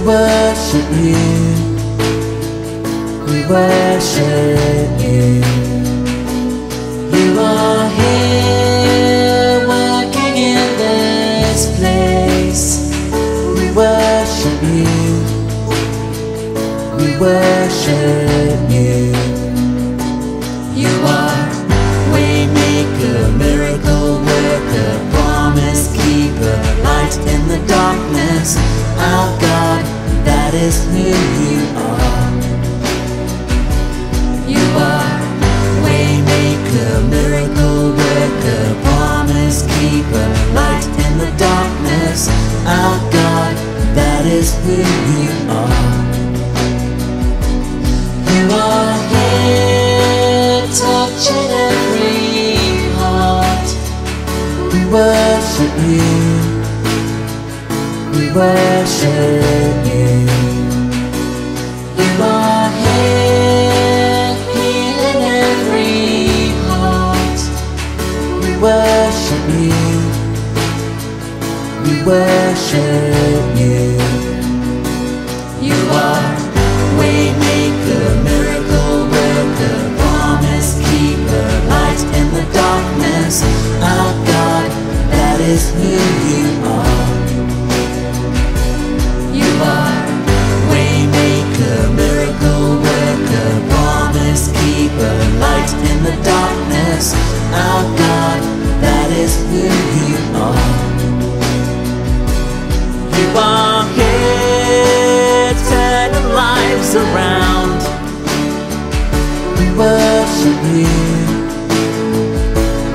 We worship you. We worship you. You are here working in this place. We worship you. We worship that is who you are. You are here, touching every heart. We worship you. We worship you. You are here, healing every heart. We worship you. We worship you. is who you are. You are waymaker, miracle worker, promise keeper, light in the darkness. Our God, that is who you are. You are here, turning lives around. We worship you.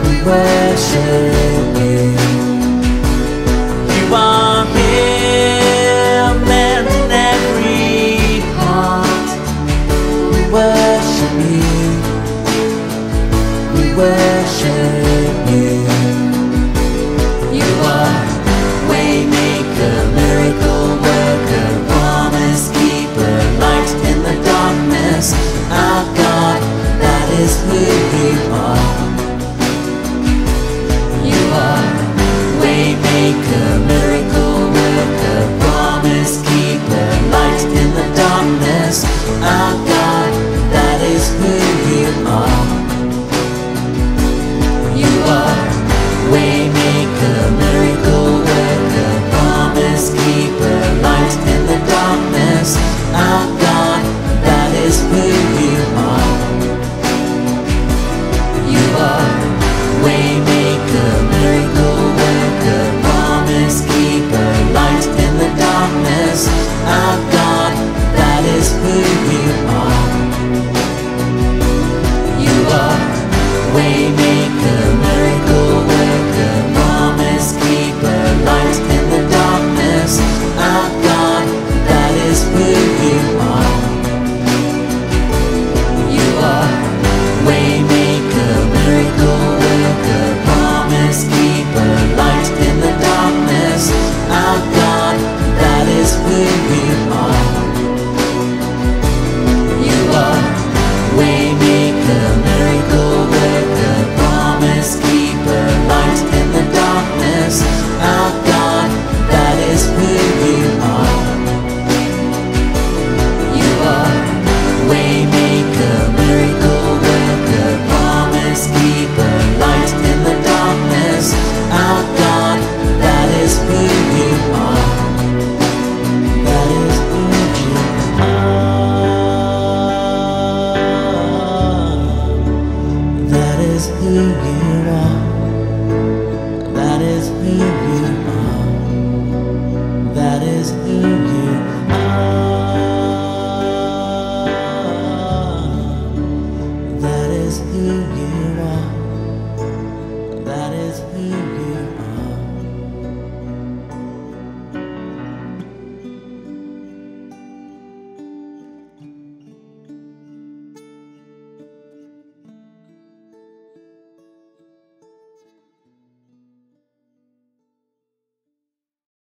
We worship. you are.